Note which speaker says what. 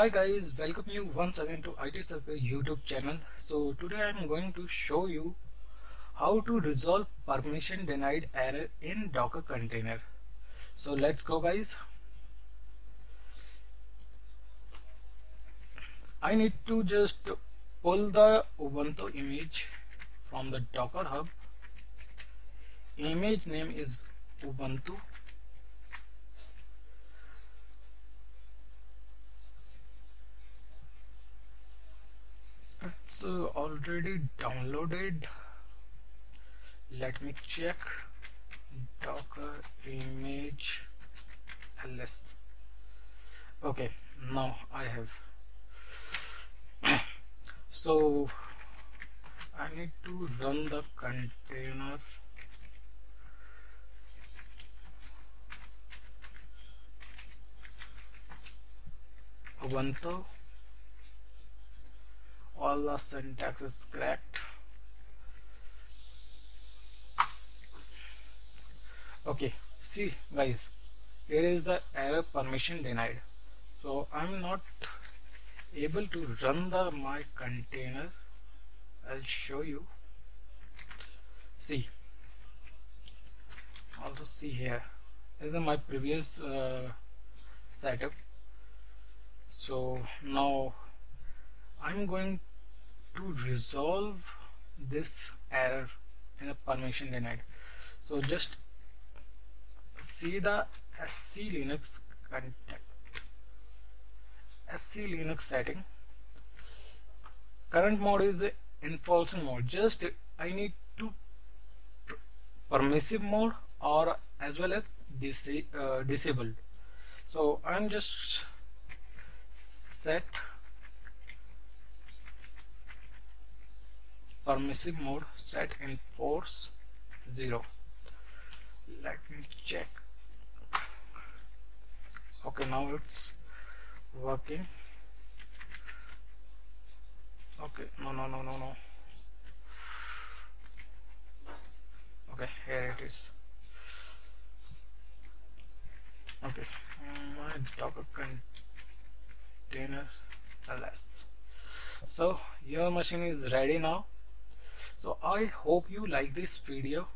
Speaker 1: Hi guys, welcome you once again to IT Circle YouTube channel. So today I'm going to show you how to resolve permission denied error in Docker container. So let's go guys. I need to just pull the Ubuntu image from the Docker Hub. Image name is Ubuntu it's uh, already downloaded. Let me check. Docker image ls. Okay now i have. So i need to run the container. Ubuntu all the syntax is correct. Okay see guys here is the error permission denied. So I'm not able to run the my container. I'll show you. See also see here. This is my previous uh, setup. So now I'm going to resolve this error in a permission denied. So just see the SC Linux contact. SELinux setting. Current mode is enforcing mode. Just I need to permissive mode or as well as uh, disabled. So I'm just set permissive mode set in force 0 let me check. Okay now it's working. Okay no no no no no. Okay here it is. Okay my docker container ls so your machine is ready now so i hope you like this video